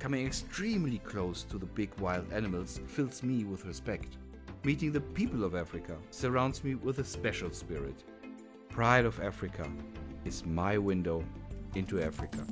Coming extremely close to the big wild animals fills me with respect. Meeting the people of Africa surrounds me with a special spirit. Pride of Africa is my window into Africa.